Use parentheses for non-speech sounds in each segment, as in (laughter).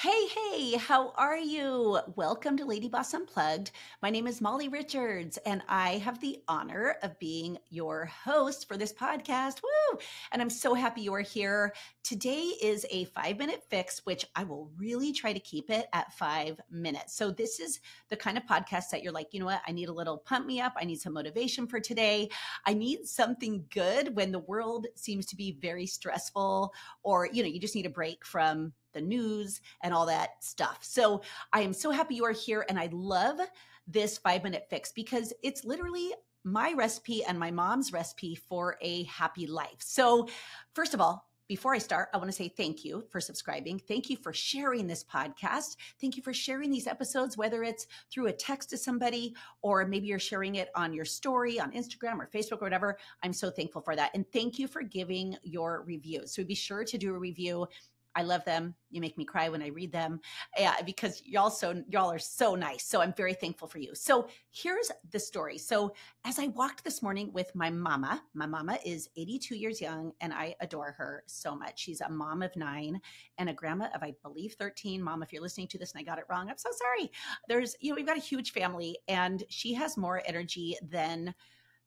Hey, hey, how are you? Welcome to LadyBoss Unplugged. My name is Molly Richards, and I have the honor of being your host for this podcast. Woo! And I'm so happy you are here. Today is a five minute fix, which I will really try to keep it at five minutes. So, this is the kind of podcast that you're like, you know what? I need a little pump me up. I need some motivation for today. I need something good when the world seems to be very stressful, or, you know, you just need a break from the news and all that stuff. So I am so happy you are here. And I love this five minute fix because it's literally my recipe and my mom's recipe for a happy life. So, first of all, before I start, I want to say thank you for subscribing. Thank you for sharing this podcast. Thank you for sharing these episodes, whether it's through a text to somebody or maybe you're sharing it on your story on Instagram or Facebook or whatever. I'm so thankful for that. And thank you for giving your reviews. So be sure to do a review I love them. You make me cry when I read them. Yeah, because y'all so y'all are so nice. So I'm very thankful for you. So here's the story. So as I walked this morning with my mama, my mama is 82 years young and I adore her so much. She's a mom of 9 and a grandma of I believe 13. Mom, if you're listening to this and I got it wrong, I'm so sorry. There's you know, we've got a huge family and she has more energy than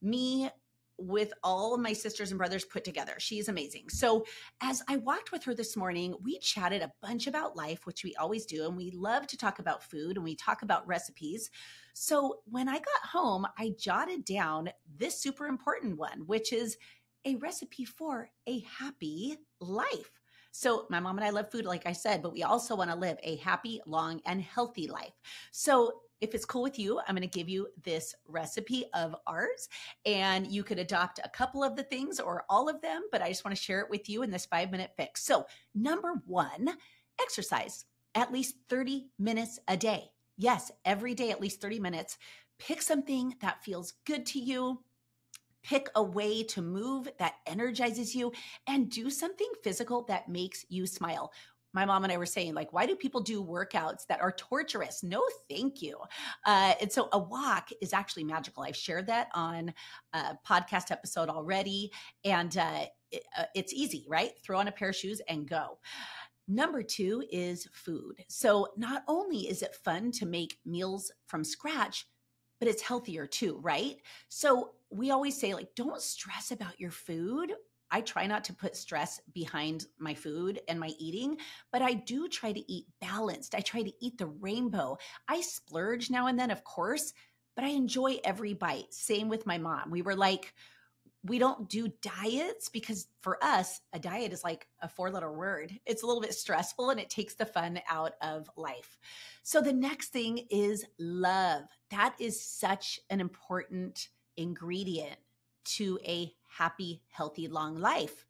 me with all of my sisters and brothers put together. She's amazing. So, as I walked with her this morning, we chatted a bunch about life, which we always do. And we love to talk about food and we talk about recipes. So, when I got home, I jotted down this super important one, which is a recipe for a happy life. So, my mom and I love food, like I said, but we also want to live a happy, long, and healthy life. So, if it's cool with you, I'm going to give you this recipe of ours, and you could adopt a couple of the things or all of them, but I just want to share it with you in this five minute fix. So, number one, exercise at least 30 minutes a day. Yes, every day, at least 30 minutes. Pick something that feels good to you. Pick a way to move that energizes you and do something physical that makes you smile my mom and I were saying, like, why do people do workouts that are torturous? No, thank you. Uh, and so a walk is actually magical. I've shared that on a podcast episode already, and uh, it, uh, it's easy, right? Throw on a pair of shoes and go. Number two is food. So not only is it fun to make meals from scratch, but it's healthier too, right? So we always say, like, don't stress about your food I try not to put stress behind my food and my eating, but I do try to eat balanced. I try to eat the rainbow. I splurge now and then, of course, but I enjoy every bite. Same with my mom. We were like, we don't do diets because for us, a diet is like a four letter word. It's a little bit stressful and it takes the fun out of life. So the next thing is love. That is such an important ingredient to a happy, healthy, long life.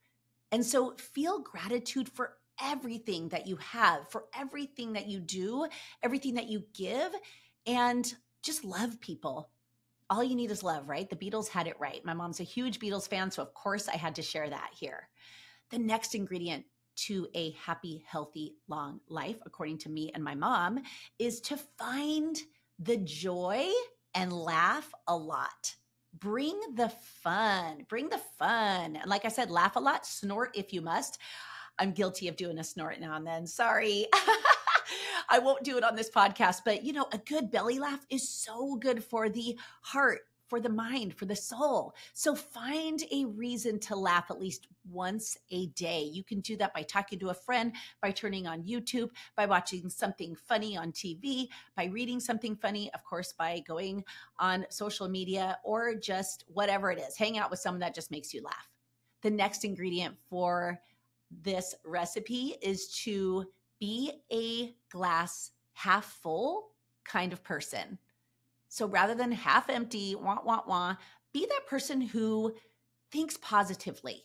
And so feel gratitude for everything that you have, for everything that you do, everything that you give, and just love people. All you need is love, right? The Beatles had it right. My mom's a huge Beatles fan, so of course I had to share that here. The next ingredient to a happy, healthy, long life, according to me and my mom, is to find the joy and laugh a lot bring the fun, bring the fun. And like I said, laugh a lot, snort if you must. I'm guilty of doing a snort now and then. Sorry. (laughs) I won't do it on this podcast, but you know, a good belly laugh is so good for the heart, for the mind, for the soul. So find a reason to laugh at least once a day. You can do that by talking to a friend, by turning on YouTube, by watching something funny on TV, by reading something funny, of course, by going on social media or just whatever it is. Hang out with someone that just makes you laugh. The next ingredient for this recipe is to be a glass half full kind of person. So rather than half empty, wah, wah, wah, be that person who thinks positively.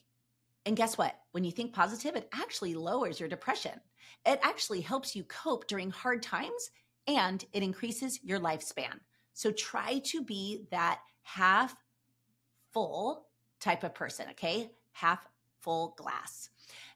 And guess what? When you think positive, it actually lowers your depression. It actually helps you cope during hard times and it increases your lifespan. So try to be that half full type of person, okay? Half full glass.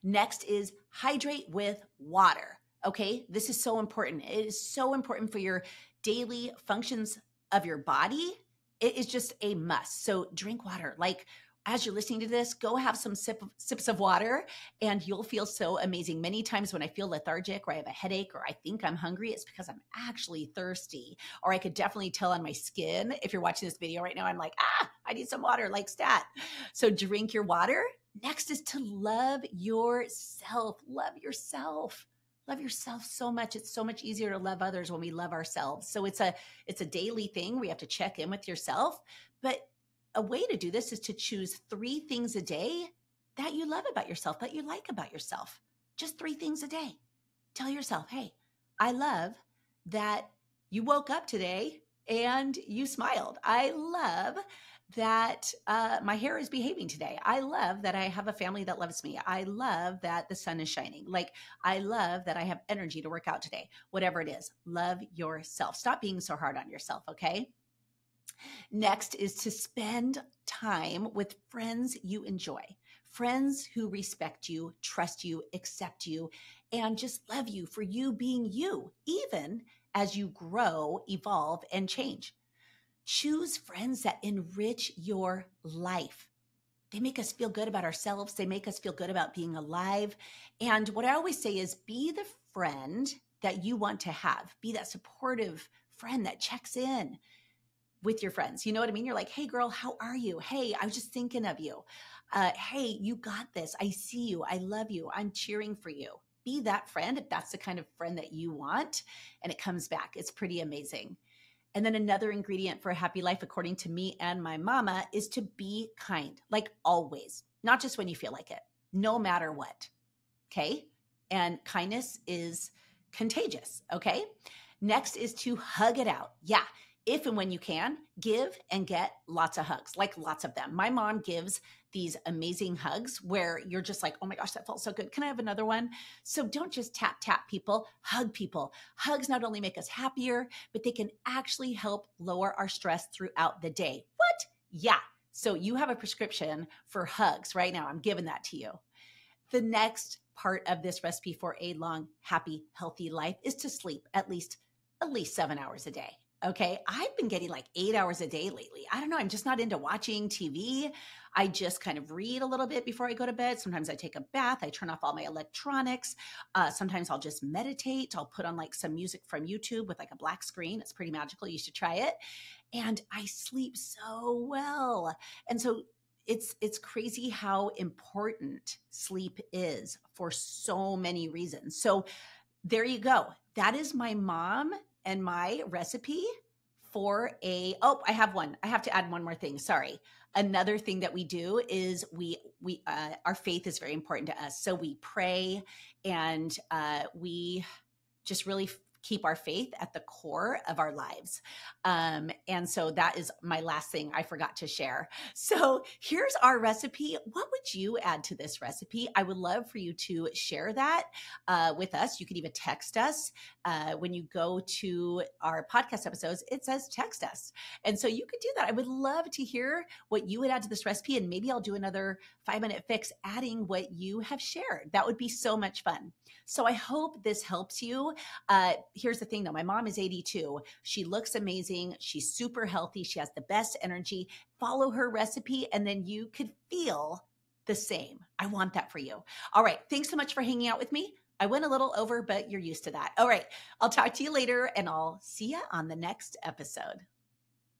Next is hydrate with water. Okay, this is so important. It is so important for your daily functions of your body, it is just a must. So drink water. Like as you're listening to this, go have some sip, sips of water and you'll feel so amazing. Many times when I feel lethargic or I have a headache or I think I'm hungry, it's because I'm actually thirsty. Or I could definitely tell on my skin. If you're watching this video right now, I'm like, ah, I need some water, like stat. So drink your water. Next is to love yourself. Love yourself love yourself so much it's so much easier to love others when we love ourselves so it's a it's a daily thing we have to check in with yourself but a way to do this is to choose three things a day that you love about yourself, that you like about yourself. Just three things a day. Tell yourself, hey, I love that you woke up today and you smiled. I love that uh, my hair is behaving today. I love that I have a family that loves me. I love that the sun is shining. Like, I love that I have energy to work out today. Whatever it is, love yourself. Stop being so hard on yourself, okay? Next is to spend time with friends you enjoy, friends who respect you, trust you, accept you, and just love you for you being you, even as you grow, evolve, and change. Choose friends that enrich your life. They make us feel good about ourselves. They make us feel good about being alive. And what I always say is be the friend that you want to have, be that supportive friend that checks in, with your friends. You know what I mean? You're like, hey, girl, how are you? Hey, I was just thinking of you. Uh, hey, you got this. I see you. I love you. I'm cheering for you. Be that friend if that's the kind of friend that you want. And it comes back. It's pretty amazing. And then another ingredient for a happy life, according to me and my mama, is to be kind, like always, not just when you feel like it, no matter what. Okay. And kindness is contagious. Okay. Next is to hug it out. Yeah if and when you can, give and get lots of hugs, like lots of them. My mom gives these amazing hugs where you're just like, oh my gosh, that felt so good. Can I have another one? So don't just tap, tap people, hug people. Hugs not only make us happier, but they can actually help lower our stress throughout the day. What? Yeah. So you have a prescription for hugs right now. I'm giving that to you. The next part of this recipe for a long, happy, healthy life is to sleep at least at least 7 hours a day. Okay. I've been getting like eight hours a day lately. I don't know. I'm just not into watching TV. I just kind of read a little bit before I go to bed. Sometimes I take a bath. I turn off all my electronics. Uh, sometimes I'll just meditate. I'll put on like some music from YouTube with like a black screen. It's pretty magical. You should try it. And I sleep so well. And so it's it's crazy how important sleep is for so many reasons. So there you go. That is my mom and my recipe for a oh i have one i have to add one more thing sorry another thing that we do is we we uh, our faith is very important to us so we pray and uh, we just really keep our faith at the core of our lives. Um, and so that is my last thing I forgot to share. So here's our recipe. What would you add to this recipe? I would love for you to share that uh, with us. You could even text us. Uh, when you go to our podcast episodes, it says text us. And so you could do that. I would love to hear what you would add to this recipe. And maybe I'll do another five minute fix adding what you have shared. That would be so much fun. So I hope this helps you. Uh, here's the thing though my mom is 82. She looks amazing. She's super healthy. She has the best energy. Follow her recipe, and then you could feel the same. I want that for you. All right. Thanks so much for hanging out with me. I went a little over, but you're used to that. All right. I'll talk to you later and I'll see you on the next episode.